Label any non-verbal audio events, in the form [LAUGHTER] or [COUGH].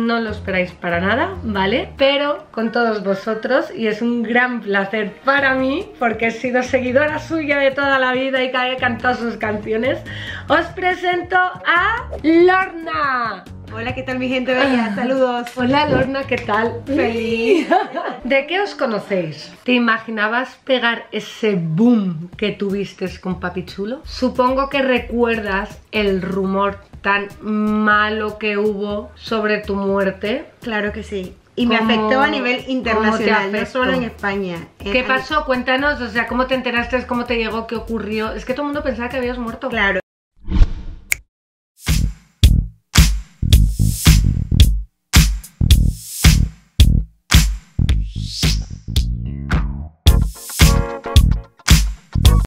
No lo esperáis para nada, ¿vale? Pero con todos vosotros y es un gran placer para mí porque he sido seguidora suya de toda la vida y que he cantado sus canciones. Os presento a Lorna. Hola, ¿qué tal mi gente bella? Saludos. Hola Lorna, ¿qué tal? Feliz. [LAUGHS] ¿De qué os conocéis? ¿Te imaginabas pegar ese boom que tuviste con Papi Chulo? Supongo que recuerdas el rumor tan malo que hubo sobre tu muerte. Claro que sí. Y me ¿Cómo- afectó a nivel internacional, no solo en España. ¿Qué Eh, pasó? Cuéntanos, o sea, ¿cómo te enteraste? ¿Cómo te llegó? ¿Qué ocurrió? Es que todo el mundo pensaba que habías muerto. Claro, you